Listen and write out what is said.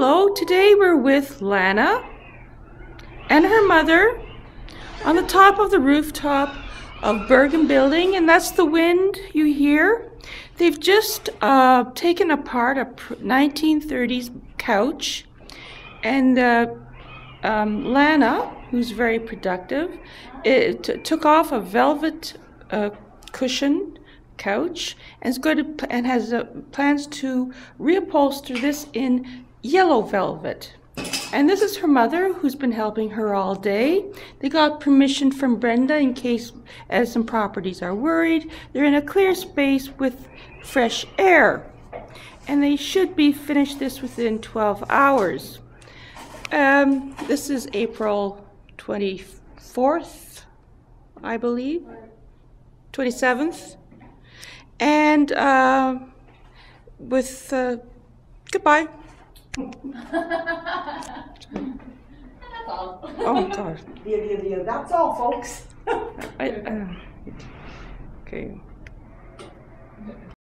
Hello, today we're with Lana and her mother on the top of the rooftop of Bergen Building, and that's the wind you hear. They've just uh, taken apart a 1930s couch, and uh, um, Lana, who's very productive, it took off a velvet uh, cushion couch and is going to and has uh, plans to reupholster this in yellow velvet. And this is her mother who's been helping her all day. They got permission from Brenda in case as some properties are worried. They're in a clear space with fresh air. And they should be finished this within 12 hours. Um, this is April 24th, I believe. 27th. And uh, with uh, goodbye. Oh, God. Yeah, yeah, yeah. That's all, folks. I, uh, okay.